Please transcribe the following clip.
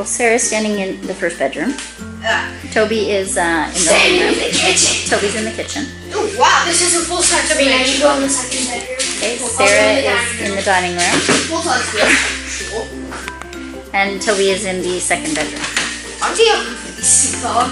well, Sarah's standing in the first bedroom. Uh, Toby is uh, in the living room. in the kitchen. Toby's in the kitchen. Oh wow, this is a full size I mean, I can go in the second bedroom. Okay, We'll Sarah in is dining in the dining room, Full size bed. Cool. and Toby is in the second bedroom. Aren't you a pretty dog?